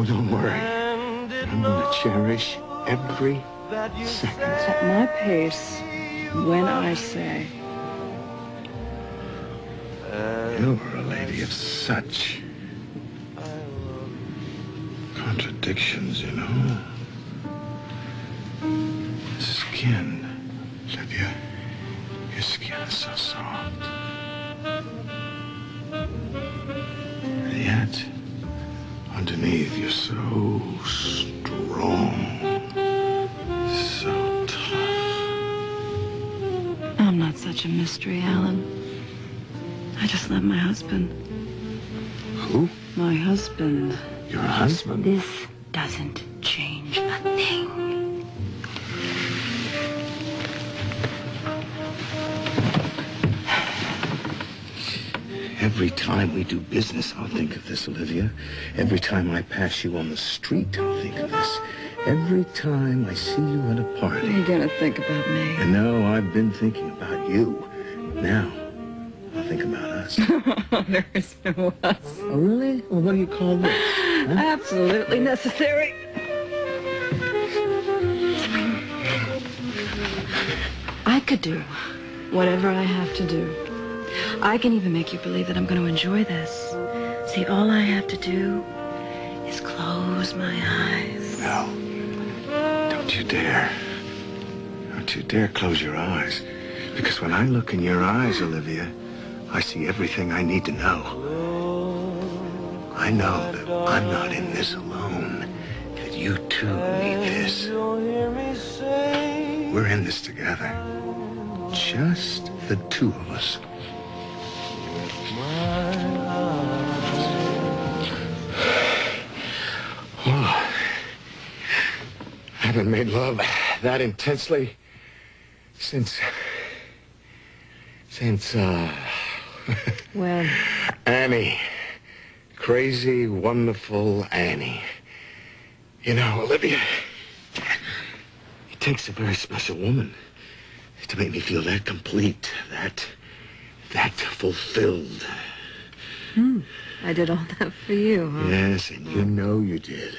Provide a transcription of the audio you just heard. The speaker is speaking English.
Oh, cherish every second. At my pace, when I say. You are a lady of such contradictions, you know. Skin, Olivia. Your skin is so soft. Underneath, you're so strong. So tough. I'm not such a mystery, Alan. I just love my husband. Who? My husband. Your husband? This doesn't change a thing. Every time we do business, I'll think of this, Olivia. Every time I pass you on the street, I'll think of this. Every time I see you at a party. You're gonna think about me. And no, I've been thinking about you. Now, I'll think about us. there is no us. oh, really? Well, what do you call this? Absolutely necessary. I could do whatever I have to do. I can even make you believe that I'm going to enjoy this. See, all I have to do is close my eyes. No. Don't you dare. Don't you dare close your eyes. Because when I look in your eyes, Olivia, I see everything I need to know. I know that I'm not in this alone. That you too need this. We're in this together. Just the two of us. Haven't made love that intensely since... Since, uh... When? Annie. Crazy, wonderful Annie. You know, Olivia, it takes a very special woman to make me feel that complete, that, that fulfilled. Hmm. I did all that for you, huh? Yes, and you know you did.